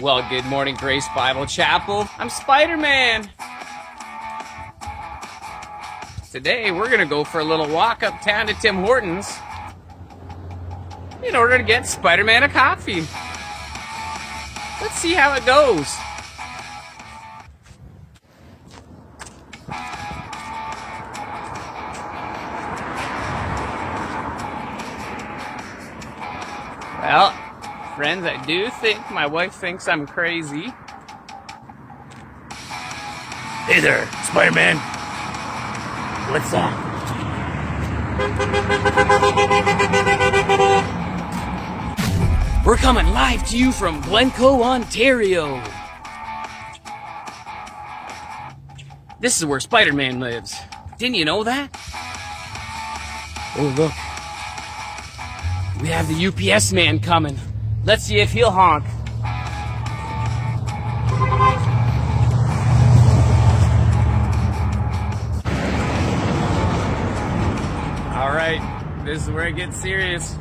Well, good morning, Grace Bible Chapel. I'm Spider Man. Today, we're going to go for a little walk uptown to Tim Hortons in order to get Spider Man a coffee. Let's see how it goes. Well, friends, I do think my wife thinks I'm crazy. Hey there, Spider Man. What's that? We're coming live to you from Glencoe, Ontario. This is where Spider Man lives. Didn't you know that? Oh, look. We have the UPS man coming. Let's see if he'll honk. All right, this is where it gets serious.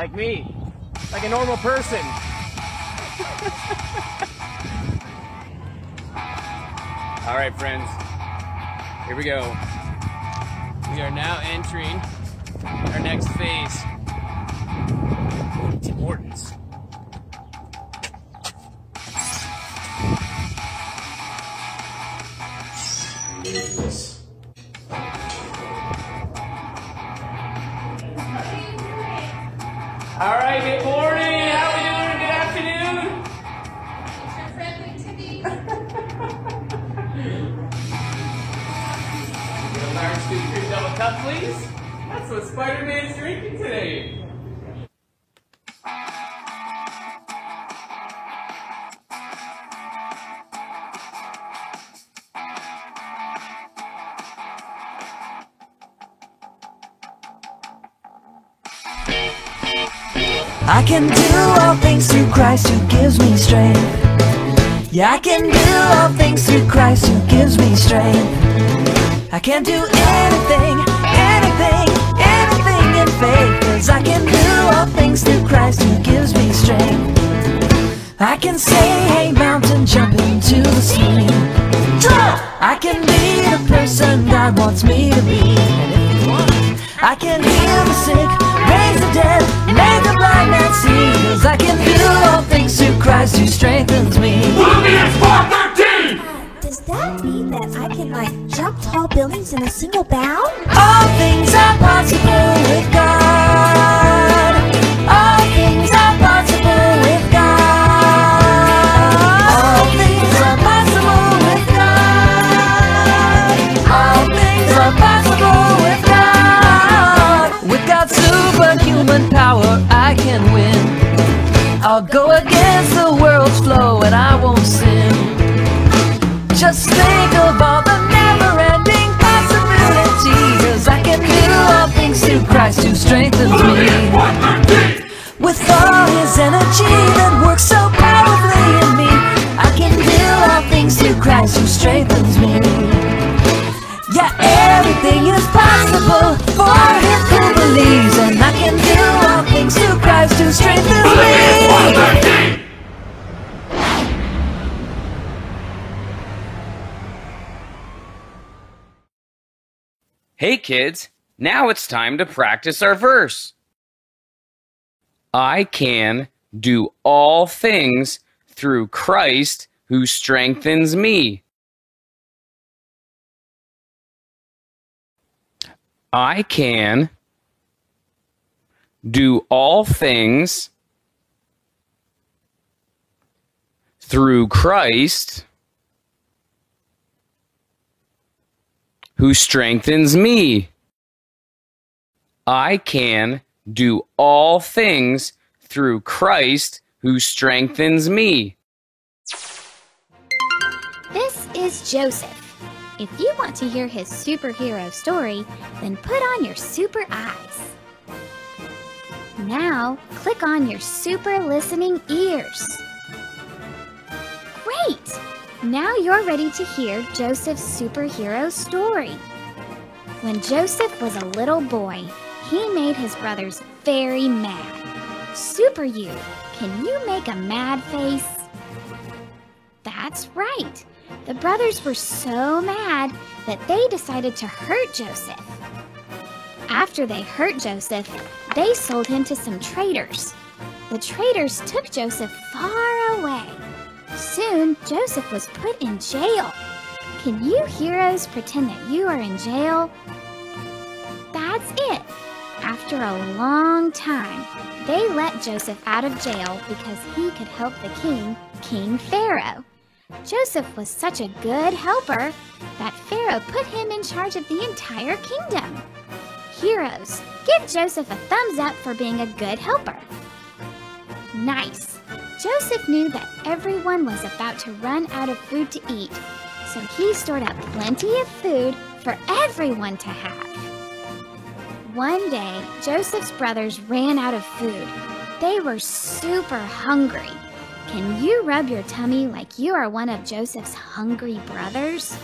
Like me. Like a normal person. All right, friends. Here we go. We are now entering our next phase. Please. That's what Spider-Man's drinking today. I can do all things through Christ who gives me strength. Yeah, I can do all things through Christ who gives me strength. I can't do anything, anything, anything in faith. Cause I can do all things through Christ who gives me strength. I can say, hey, mountain, jump into the sea. I can be the person God wants me to be. And if you want, I can heal the sick, raise the dead, make the blind man see. Cause I can do all things through Christ who strengthens me. Does that mean that I can like jump tall buildings in a single bound? All oh, against the world's flow and I won't sin. Just think of all the never-ending possibilities. I can do all things through Christ who strengthens me. With all His energy that works so powerfully in me, I can do all things through Christ who strengthens me. Yeah, everything is possible for him who believes, and I can do all things through Christ who strengthens me. Hey kids, now it's time to practice our verse. I can do all things through Christ who strengthens me. I can do all things through Christ who strengthens me. I can do all things through Christ who strengthens me. This is Joseph. If you want to hear his superhero story, then put on your super eyes. Now, click on your super listening ears. Now you're ready to hear Joseph's superhero story. When Joseph was a little boy, he made his brothers very mad. Super You, can you make a mad face? That's right. The brothers were so mad that they decided to hurt Joseph. After they hurt Joseph, they sold him to some traders. The traders took Joseph far away. Soon, Joseph was put in jail. Can you heroes pretend that you are in jail? That's it. After a long time, they let Joseph out of jail because he could help the king, King Pharaoh. Joseph was such a good helper that Pharaoh put him in charge of the entire kingdom. Heroes, give Joseph a thumbs up for being a good helper. Nice. Joseph knew that everyone was about to run out of food to eat, so he stored up plenty of food for everyone to have. One day, Joseph's brothers ran out of food. They were super hungry. Can you rub your tummy like you are one of Joseph's hungry brothers?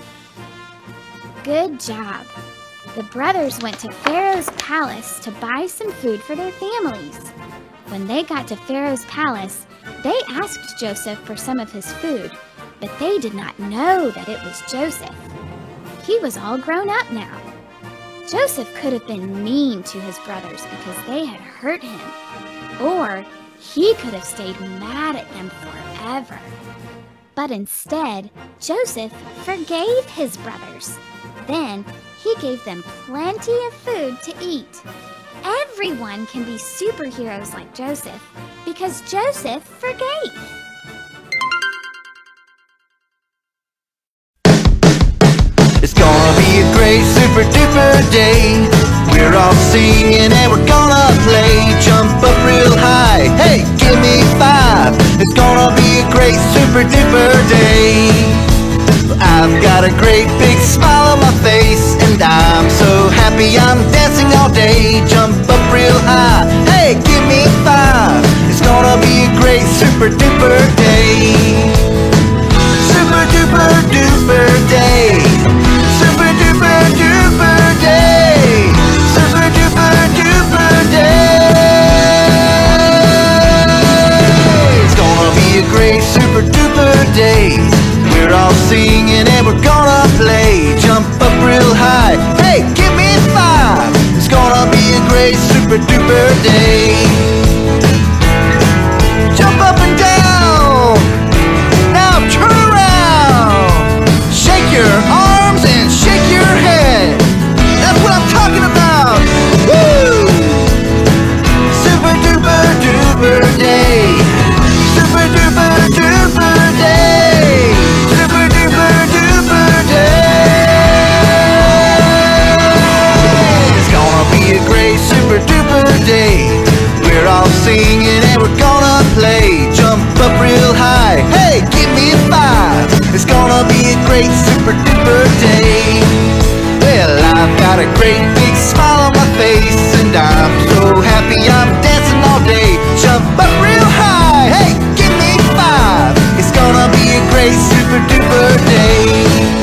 Good job. The brothers went to Pharaoh's palace to buy some food for their families. When they got to Pharaoh's palace, they asked Joseph for some of his food, but they did not know that it was Joseph. He was all grown up now. Joseph could have been mean to his brothers because they had hurt him, or he could have stayed mad at them forever. But instead, Joseph forgave his brothers. Then he gave them plenty of food to eat. Everyone can be superheroes like Joseph because Joseph forgave. It's gonna be a great super duper day. We're all singing and we're gonna play. Jump up real high. Hey, give me five. It's gonna be a great super duper day. I've got a great big smile on my face and I'm so happy I'm dancing all day. Jump up duper day. We're all singing and we're gonna play. Jump up real high. Hey, give me five. It's gonna be a great super duper day. Jump up real high. Hey, give me a five. It's gonna be a great super duper day. Well, I've got a great big smile on my face, and I'm so happy I'm dancing all day. Jump up real high. Hey, give me five. It's gonna be a great super duper day.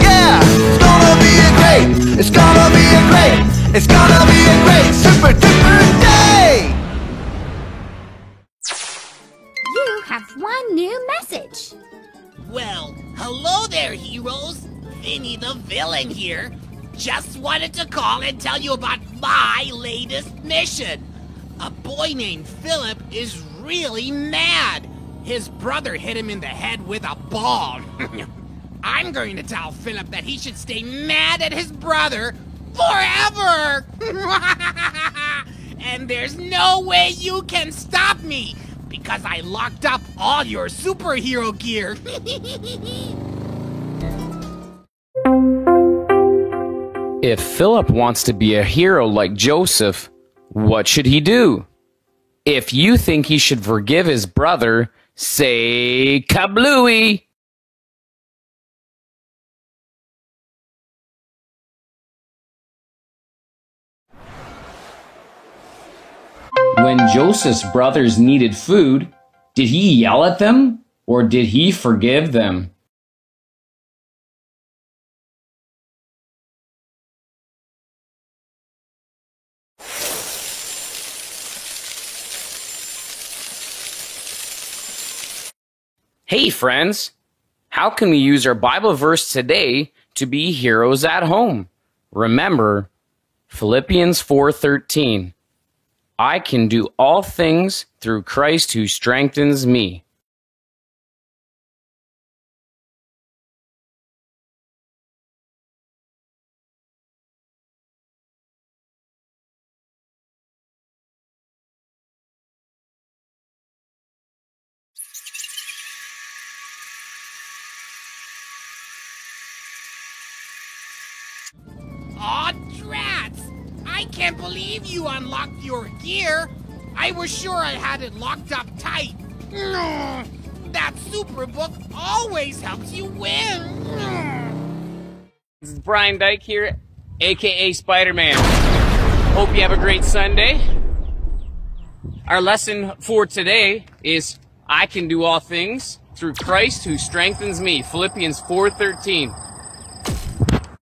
Yeah, it's gonna be a great. It's gonna be a great. It's gonna be a great super duper heroes. Vinny the villain here. Just wanted to call and tell you about my latest mission. A boy named Philip is really mad. His brother hit him in the head with a ball. I'm going to tell Philip that he should stay mad at his brother forever. and there's no way you can stop me because I locked up all your superhero gear. If Philip wants to be a hero like Joseph, what should he do? If you think he should forgive his brother, say kablooey. When Joseph's brothers needed food, did he yell at them or did he forgive them? Hey, friends! How can we use our Bible verse today to be heroes at home? Remember, Philippians 4:13. I can do all things through Christ who strengthens me. Aw, drats! I can't believe you unlocked your gear. I was sure I had it locked up tight. That super book always helps you win. This is Brian Dyke here, aka Spider Man. Hope you have a great Sunday. Our lesson for today is I can do all things through Christ who strengthens me. Philippians 4:13.